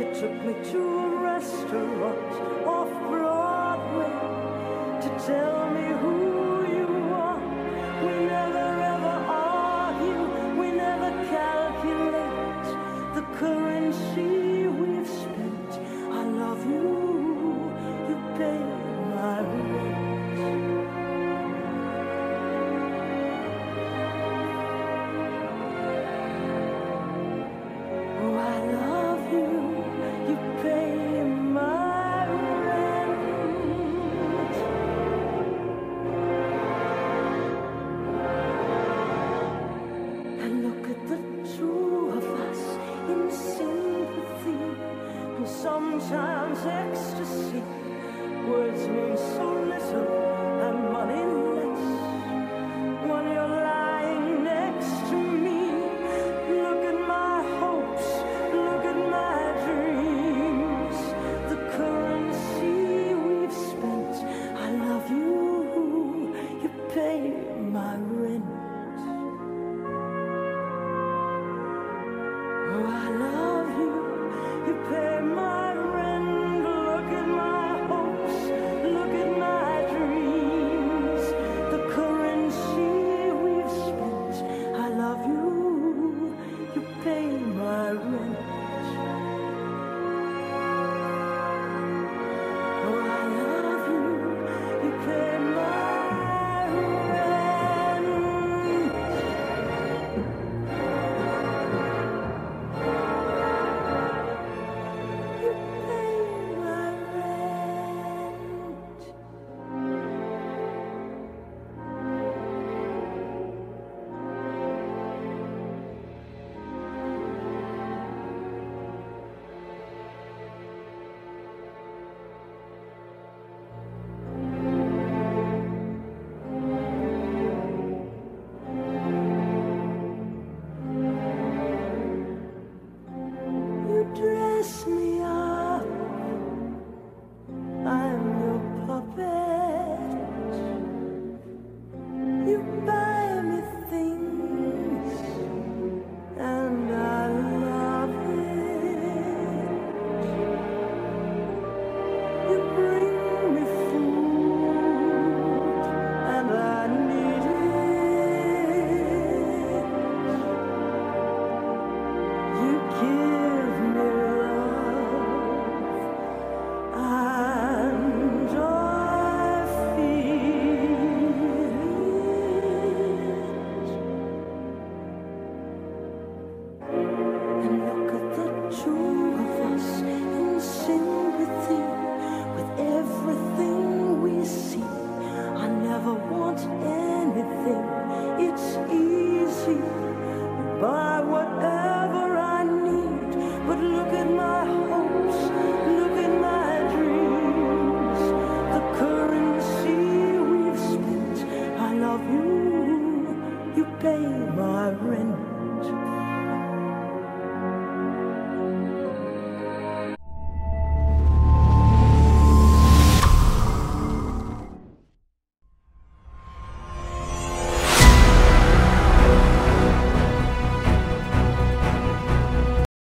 You took me to a restaurant off Broadway to tell